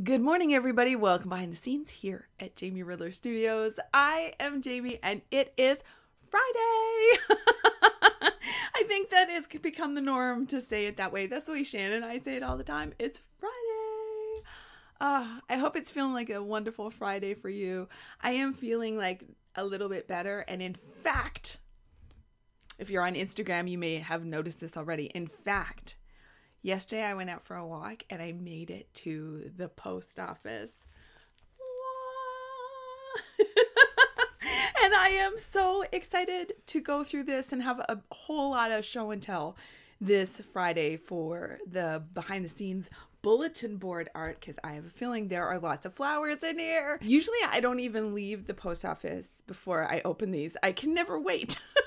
Good morning, everybody. Welcome behind the scenes here at Jamie Ridler Studios. I am Jamie, and it is Friday. I think that has become the norm to say it that way. That's the way Shannon and I say it all the time. It's Friday. Uh, I hope it's feeling like a wonderful Friday for you. I am feeling like a little bit better. And in fact, if you're on Instagram, you may have noticed this already. In fact, Yesterday, I went out for a walk and I made it to the post office. and I am so excited to go through this and have a whole lot of show and tell this Friday for the behind the scenes bulletin board art because I have a feeling there are lots of flowers in here. Usually, I don't even leave the post office before I open these, I can never wait.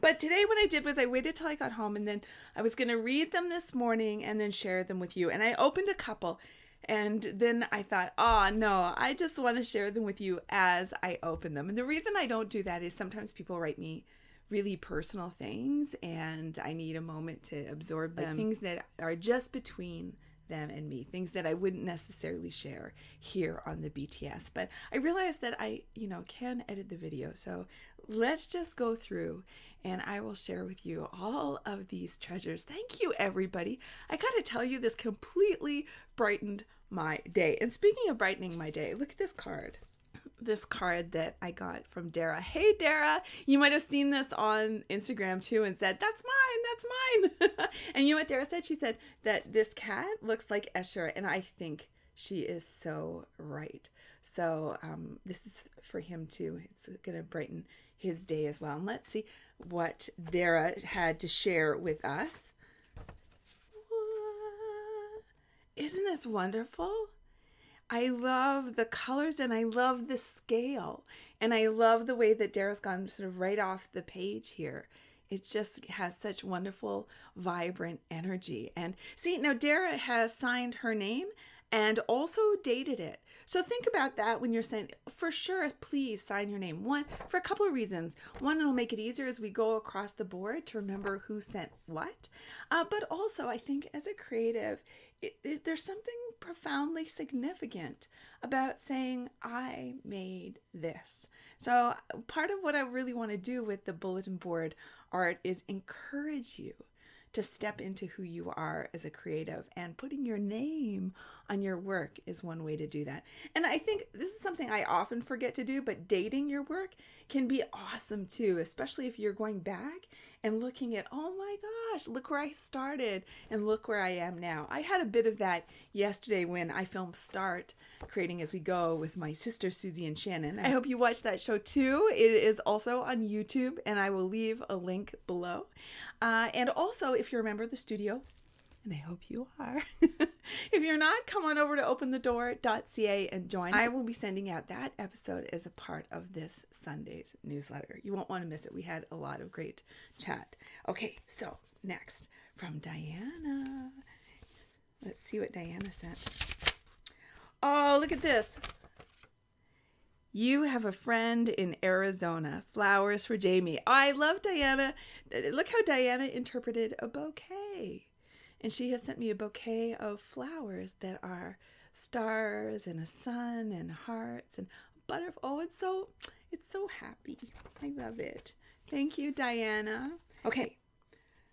but today what I did was I waited till I got home and then I was going to read them this morning and then share them with you. And I opened a couple and then I thought, oh no, I just want to share them with you as I open them. And the reason I don't do that is sometimes people write me really personal things and I need a moment to absorb them. Like things that are just between them and me, things that I wouldn't necessarily share here on the BTS. But I realized that I, you know, can edit the video. So let's just go through and I will share with you all of these treasures. Thank you, everybody. I got to tell you, this completely brightened my day. And speaking of brightening my day, look at this card this card that I got from Dara. Hey, Dara, you might have seen this on Instagram too and said, That's mine, that's mine. and you know what Dara said? She said that this cat looks like Escher, and I think she is so right. So, um, this is for him too. It's going to brighten his day as well. And let's see what Dara had to share with us. Isn't this wonderful? I love the colors and I love the scale. And I love the way that Dara's gone sort of right off the page here. It just has such wonderful, vibrant energy. And see, now Dara has signed her name and also dated it. So think about that when you're saying, for sure, please sign your name. One, for a couple of reasons. One, it'll make it easier as we go across the board to remember who sent what. Uh, but also, I think as a creative, it, it, there's something profoundly significant about saying, I made this. So, uh, part of what I really want to do with the bulletin board art is encourage you to step into who you are as a creative and putting your name on your work is one way to do that. And I think this is something I often forget to do, but dating your work can be awesome too, especially if you're going back and looking at, oh my gosh, look where I started and look where I am now. I had a bit of that yesterday when I filmed Start Creating As We Go with my sister Susie and Shannon. I hope you watched that show too. It is also on YouTube, and I will leave a link below. Uh, and also, if you're a member of the studio, and I hope you are. if you're not, come on over to openthedoor.ca and join. I will be sending out that episode as a part of this Sunday's newsletter. You won't want to miss it. We had a lot of great chat. Okay, so next from Diana. Let's see what Diana sent. Oh, look at this. You have a friend in Arizona. Flowers for Jamie. I love Diana. Look how Diana interpreted a bouquet. And she has sent me a bouquet of flowers that are stars and a sun and hearts and butterfly. Oh, it's so it's so happy. I love it. Thank you, Diana. Okay.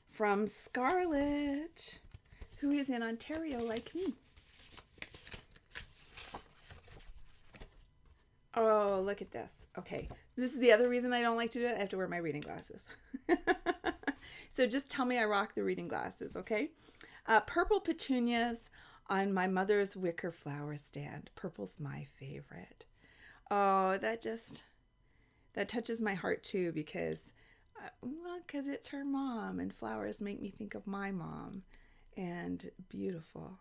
From Scarlett, who is in Ontario like me. Oh, look at this. Okay. This is the other reason I don't like to do it. I have to wear my reading glasses. so just tell me I rock the reading glasses, okay? Uh, purple petunias on my mother's wicker flower stand. Purple's my favorite. Oh, that just that touches my heart too because uh, well, because it's her mom and flowers make me think of my mom and beautiful.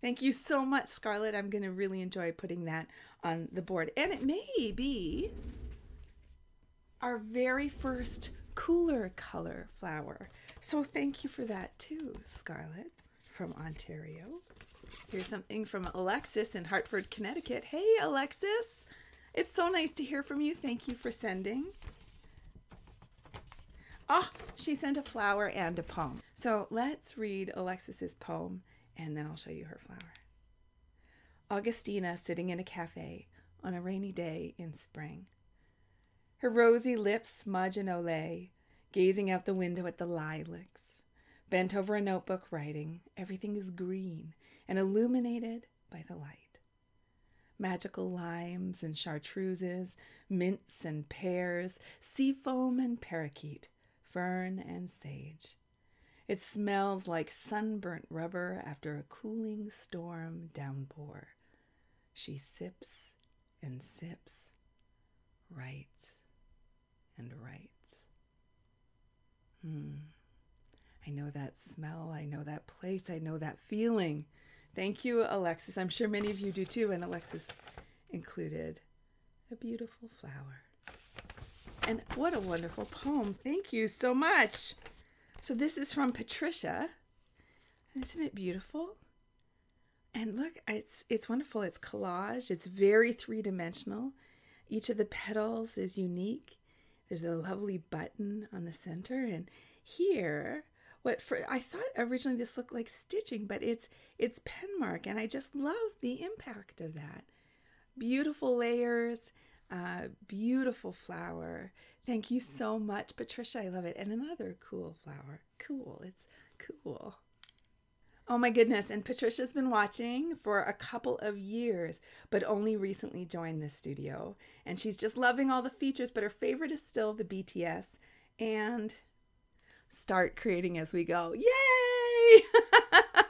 Thank you so much, Scarlett. I'm going to really enjoy putting that on the board. And it may be our very first cooler color flower. So thank you for that too, Scarlett from Ontario. Here's something from Alexis in Hartford, Connecticut. Hey, Alexis. It's so nice to hear from you. Thank you for sending. Oh, she sent a flower and a poem. So let's read Alexis's poem and then I'll show you her flower. Augustina sitting in a cafe on a rainy day in spring. Her rosy lips smudge and olay, gazing out the window at the lilacs. Bent over a notebook writing, everything is green and illuminated by the light magical limes and chartreuses, mints and pears, seafoam and parakeet, fern and sage. It smells like sunburnt rubber after a cooling storm downpour. She sips and sips, writes and writes. Hmm. I know that smell. I know that place. I know that feeling. Thank you, Alexis. I'm sure many of you do too, and Alexis included a beautiful flower. And what a wonderful poem. Thank you so much. So, this is from Patricia. Isn't it beautiful? And look, it's it's wonderful. It's collage. It's very three-dimensional. Each of the petals is unique. There's a lovely button on the center and here what for I thought originally this looked like stitching, but it's it's pen mark and I just love the impact of that. Beautiful layers, uh, beautiful flower. Thank you so much, Patricia. I love it. And another cool flower. Cool. It's cool. Oh my goodness. And Patricia's been watching for a couple of years, but only recently joined the studio. And she's just loving all the features, but her favorite is still the BTS. And start creating as we go. Yay!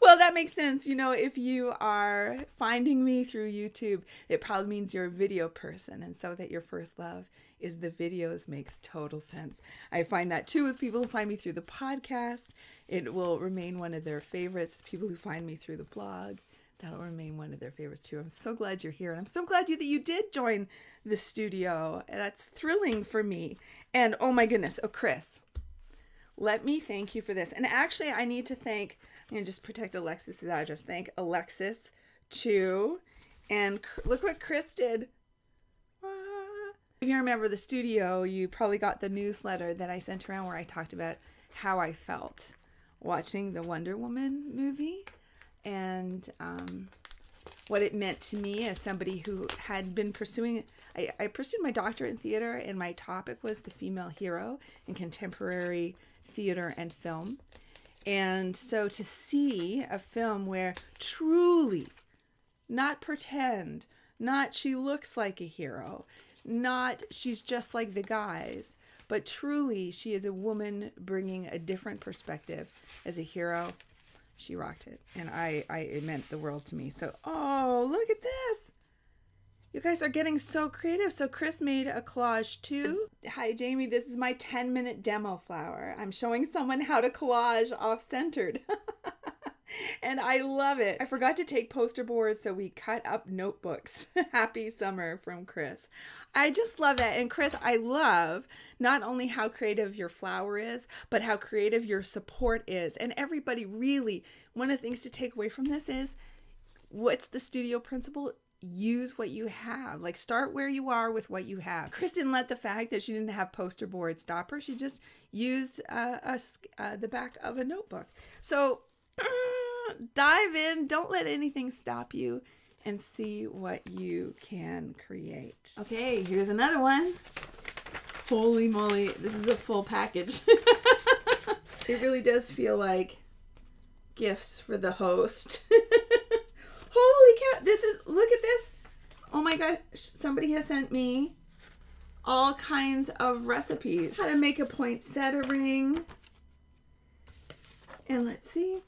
well, that makes sense. You know, if you are finding me through YouTube, it probably means you're a video person. And so that your first love is the videos makes total sense. I find that too with people who find me through the podcast. It will remain one of their favorites. People who find me through the blog, that'll remain one of their favorites too. I'm so glad you're here. And I'm so glad you that you did join the studio. That's thrilling for me. And oh my goodness, oh Chris, let me thank you for this. And actually, I need to thank, To just protect Alexis's address. Thank Alexis too. And look what Chris did. If you remember the studio, you probably got the newsletter that I sent around where I talked about how I felt watching the Wonder Woman movie and um, what it meant to me as somebody who had been pursuing. I, I pursued my doctorate in theater, and my topic was the female hero in contemporary theater and film. And so to see a film where truly, not pretend, not she looks like a hero, not she's just like the guys, but truly she is a woman bringing a different perspective as a hero. She rocked it, and I, I it meant the world to me. So, oh, look at this! You guys are getting so creative. So Chris made a collage too. Hi Jamie, this is my 10 minute demo flower. I'm showing someone how to collage off centered. and I love it. I forgot to take poster boards, so we cut up notebooks. Happy summer from Chris. I just love that. And Chris, I love not only how creative your flower is, but how creative your support is. And everybody really, one of the things to take away from this is what's the studio principle? Use what you have. Like start where you are with what you have. Kristen let the fact that she didn't have poster board stop her. She just used uh, a, uh, the back of a notebook. So dive in. Don't let anything stop you and see what you can create. Okay, here's another one. Holy moly, this is a full package. it really does feel like gifts for the host. Holy cow! This is look at this. Oh my gosh. Somebody has sent me all kinds of recipes. How to make a poinsettia ring. And let's see.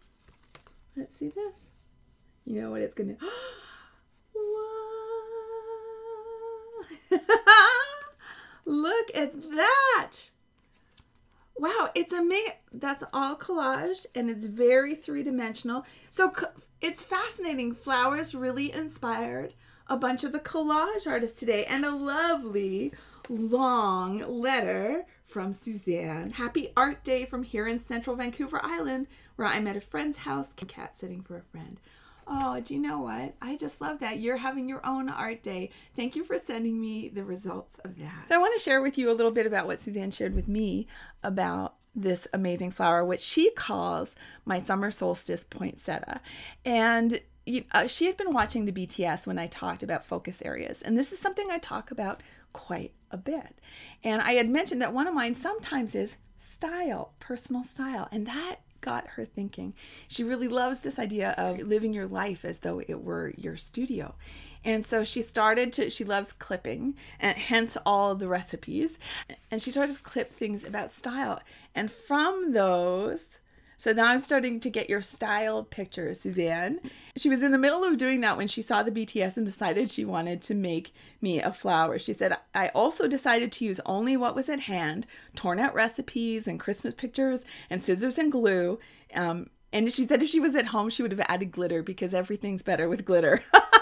Let's see this. You know what it's gonna. Look at that! Wow, it's amazing. That's all collaged and it's very three dimensional. So it's fascinating. Flowers really inspired a bunch of the collage artists today and a lovely long letter from Suzanne. Happy Art Day from here in central Vancouver Island, where I'm at a friend's house, cat sitting for a friend. Oh, do you know what? I just love that. You're having your own art day. Thank you for sending me the results of that. So, I want to share with you a little bit about what Suzanne shared with me about this amazing flower, which she calls my summer solstice poinsettia. And uh, she had been watching the BTS when I talked about focus areas, and this is something I talk about quite a bit. And I had mentioned that one of mine sometimes is style, personal style, and that got her thinking. She really loves this idea of living your life as though it were your studio. And so she started to, she loves clipping, and hence all the recipes. And she started to clip things about style. And from those, so now I'm starting to get your style pictures, Suzanne. She was in the middle of doing that when she saw the BTS and decided she wanted to make me a flower. She said, I also decided to use only what was at hand, torn out recipes and Christmas pictures and scissors and glue. Um, and she said if she was at home, she would have added glitter because everything's better with glitter.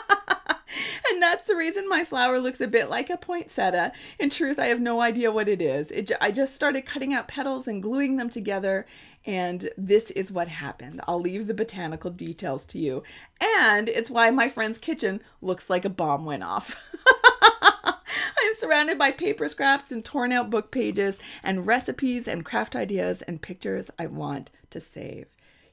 and that's the reason my flower looks a bit like a poinsettia. In truth, I have no idea what it is. It, I just started cutting out petals and gluing them together, and this is what happened. I'll leave the botanical details to you. And it's why my friend's kitchen looks like a bomb went off. I'm surrounded by paper scraps and torn out book pages and recipes and craft ideas and pictures I want to save.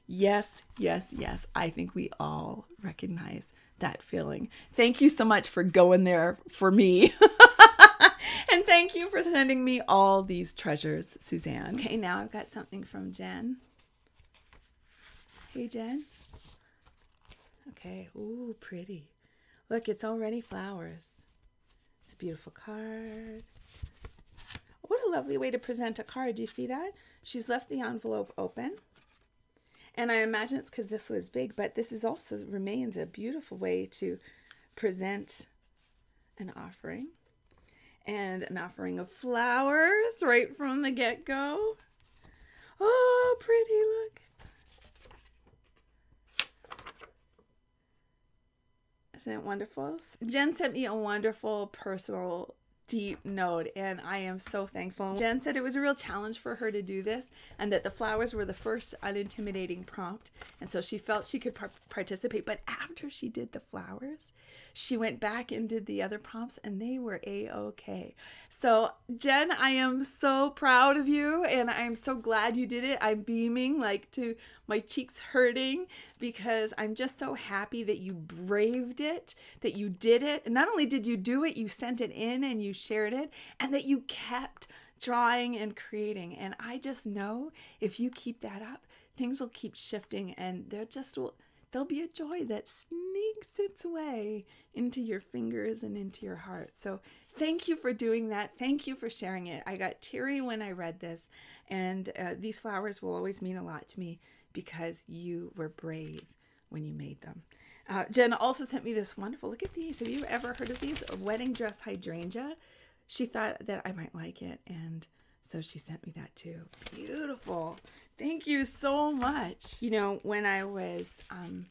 Yes, yes, yes, I think we all recognize that feeling. Thank you so much for going there for me. and thank you for sending me all these treasures, Suzanne. Okay, now I've got something from Jen. Hey, Jen. Okay, ooh, pretty. Look, it's already flowers. It's a beautiful card. What a lovely way to present a card. Do you see that? She's left the envelope open. And I imagine it's because this was big, but this is also remains a beautiful way to present an offering. And an offering of flowers right from the get go. Oh, pretty, look. Isn't it wonderful? Jen sent me a wonderful personal deep note and I am so thankful. Jen said it was a real challenge for her to do this and that the flowers were the first unintimidating prompt and so she felt she could par participate but after she did the flowers she went back and did the other prompts and they were a-okay. So Jen, I am so proud of you and I'm so glad you did it. I'm beaming like to my cheeks hurting because I'm just so happy that you braved it, that you did it. And not only did you do it, you sent it in and you shared it and that you kept drawing and creating. And I just know if you keep that up, things will keep shifting and they're just will there'll be a joy that sneaks its way into your fingers and into your heart. So, thank you for doing that. Thank you for sharing it. I got teary when I read this, and uh, these flowers will always mean a lot to me because you were brave when you made them. Uh, Jen also sent me this wonderful look at these. Have you ever heard of these? A wedding dress hydrangea. She thought that I might like it, and so she sent me that too. Beautiful. Thank you so much. You know, when I was um,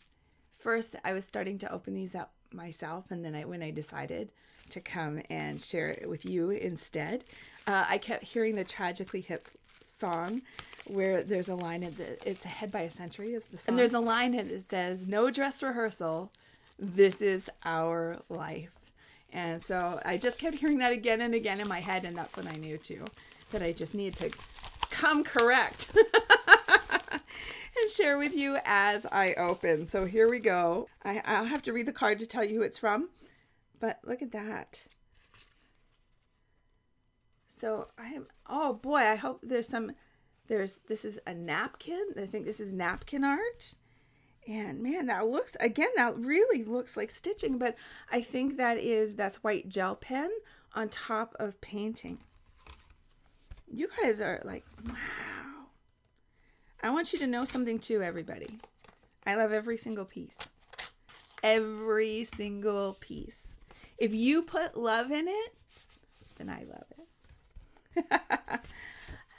first, I was starting to open these up myself, and then I, when I decided to come and share it with you instead, uh, I kept hearing the Tragically Hip song where there's a line at the, it's ahead by a century is the song. And there's a line in that says, No dress rehearsal, this is our life. And so I just kept hearing that again and again in my head, and that's when I knew too that I just need to come correct and share with you as I open. So here we go. I, I'll have to read the card to tell you who it's from, but look at that. So I am, oh boy, I hope there's some, there's, this is a napkin. I think this is napkin art. And man, that looks, again, that really looks like stitching, but I think that is, that's white gel pen on top of painting. You guys are like, wow. I want you to know something too, everybody. I love every single piece. Every single piece. If you put love in it, then I love it.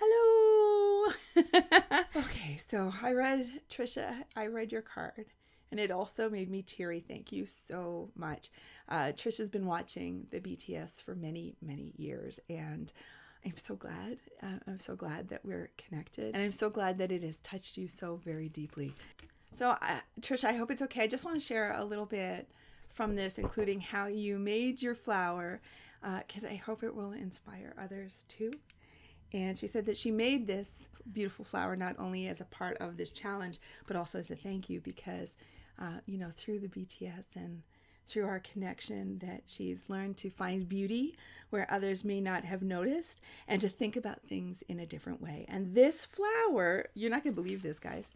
Hello. okay, so I read Trisha, I read your card, and it also made me teary. Thank you so much. Uh, Trisha's been watching the BTS for many, many years, and I'm so glad. Uh, I'm so glad that we're connected. And I'm so glad that it has touched you so very deeply. So, uh, Trisha, I hope it's okay. I just want to share a little bit from this, including how you made your flower, because uh, I hope it will inspire others too. And she said that she made this beautiful flower not only as a part of this challenge, but also as a thank you because uh, you know, through the BTS and through our connection that she's learned to find beauty where others may not have noticed and to think about things in a different way. And this flower, you're not going to believe this, guys.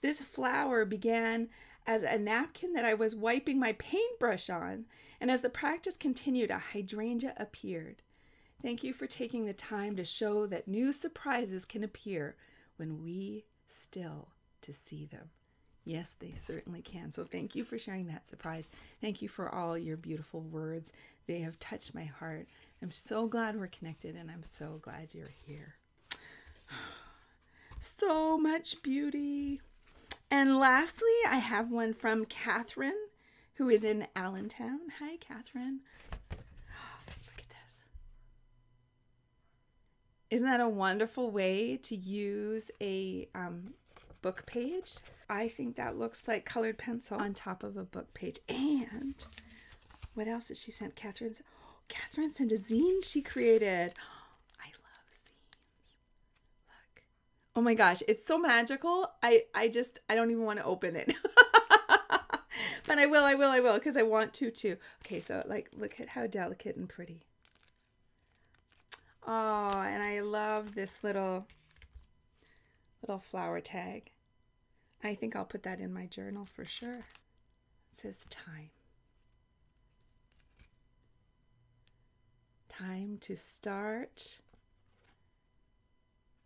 This flower began as a napkin that I was wiping my paintbrush on. And as the practice continued, a hydrangea appeared. Thank you for taking the time to show that new surprises can appear when we still to see them. Yes, they certainly can. So thank you for sharing that surprise. Thank you for all your beautiful words. They have touched my heart. I'm so glad we're connected and I'm so glad you're here. So much beauty. And lastly, I have one from Catherine, who is in Allentown. Hi, Catherine. Look at this. Isn't that a wonderful way to use a um, book page? I think that looks like colored pencil on top of a book page. And what else did she send? Catherine's. Oh, Catherine sent a zine she created. I love zines. Look. Oh my gosh, it's so magical. I I just I don't even want to open it. but I will, I will, I will, because I want to too. Okay, so like look at how delicate and pretty. Oh, and I love this little little flower tag. I think I'll put that in my journal for sure. It says time. Time to start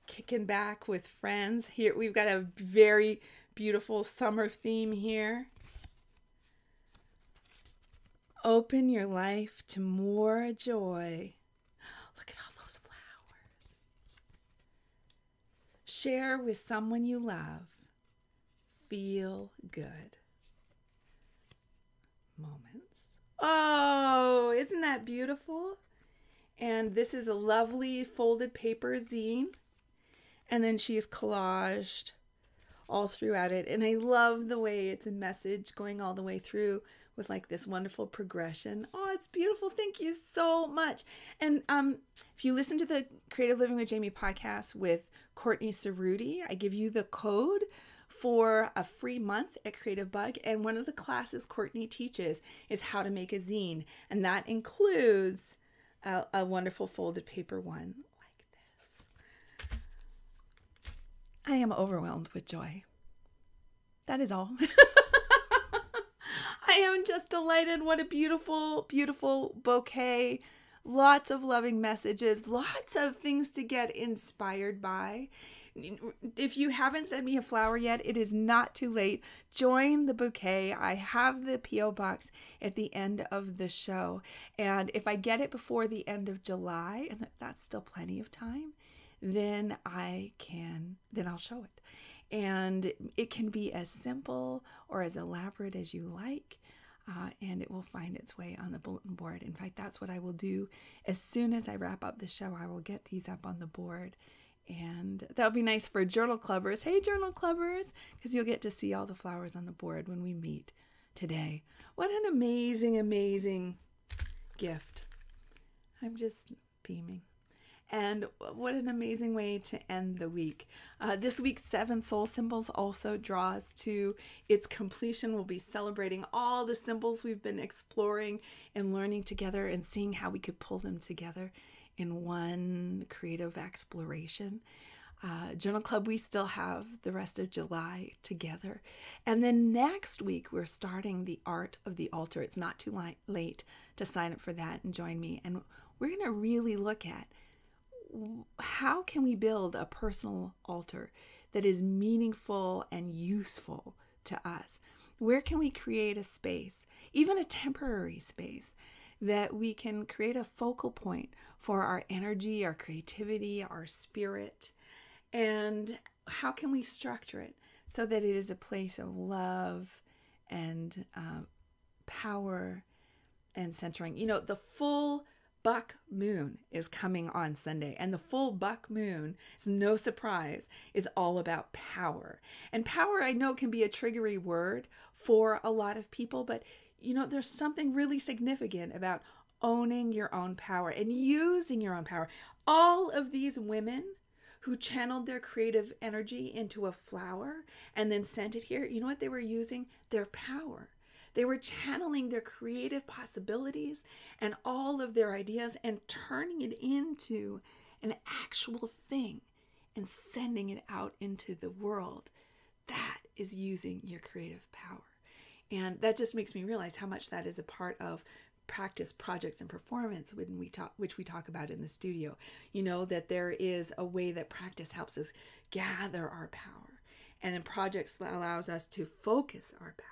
kicking back with friends. Here we've got a very beautiful summer theme here. Open your life to more joy. Look at all those flowers. Share with someone you love feel good moments. Oh, isn't that beautiful? And this is a lovely folded paper zine. And then she's collaged all throughout it. And I love the way it's a message going all the way through with like this wonderful progression. Oh, it's beautiful. Thank you so much. And um, if you listen to the Creative Living with Jamie podcast with Courtney Cerruti, I give you the code for a free month at Creative Bug. And one of the classes Courtney teaches is how to make a zine. And that includes a, a wonderful folded paper one like this. I am overwhelmed with joy. That is all. I am just delighted. What a beautiful, beautiful bouquet. Lots of loving messages, lots of things to get inspired by if you haven't sent me a flower yet, it is not too late. Join the bouquet. I have the P.O. box at the end of the show. And if I get it before the end of July, and that's still plenty of time, then I can, then I'll show it. And it can be as simple or as elaborate as you like. Uh, and it will find its way on the bulletin board. In fact, that's what I will do as soon as I wrap up the show. I will get these up on the board and that'll be nice for journal clubbers. Hey, journal clubbers, because you'll get to see all the flowers on the board when we meet today. What an amazing, amazing gift. I'm just beaming. And what an amazing way to end the week. Uh, this week's seven soul symbols also draws to its completion. We'll be celebrating all the symbols we've been exploring and learning together and seeing how we could pull them together in one creative exploration. Uh, Journal Club, we still have the rest of July together. And then next week, we're starting the Art of the Altar. It's not too late to sign up for that and join me. And we're going to really look at how can we build a personal altar that is meaningful and useful to us? Where can we create a space, even a temporary space, that we can create a focal point for our energy, our creativity, our spirit, and how can we structure it so that it is a place of love and uh, power and centering. You know, the full buck moon is coming on Sunday, and the full buck moon is no surprise, is all about power. And power, I know, can be a triggery word for a lot of people, but you know, there's something really significant about owning your own power and using your own power. All of these women who channeled their creative energy into a flower and then sent it here, you know what they were using? Their power. They were channeling their creative possibilities and all of their ideas and turning it into an actual thing and sending it out into the world. That is using your creative power. And that just makes me realize how much that is a part of practice projects and performance when we talk which we talk about in the studio you know that there is a way that practice helps us gather our power and then projects allows us to focus our power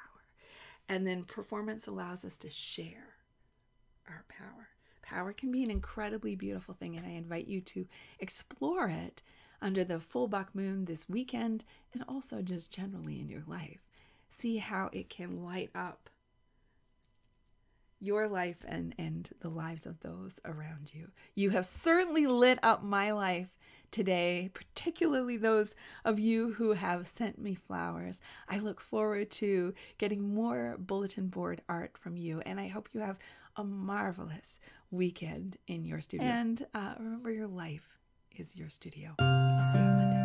and then performance allows us to share our power. Power can be an incredibly beautiful thing and i invite you to explore it under the full buck moon this weekend and also just generally in your life. See how it can light up your life and, and the lives of those around you. You have certainly lit up my life today, particularly those of you who have sent me flowers. I look forward to getting more bulletin board art from you, and I hope you have a marvelous weekend in your studio. And uh, remember, your life is your studio. I'll see you on Monday.